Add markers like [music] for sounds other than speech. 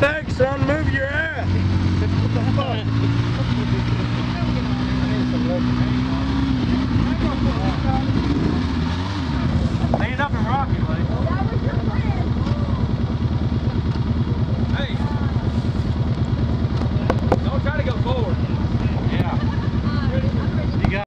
Thanks, son. Move your ass. [laughs]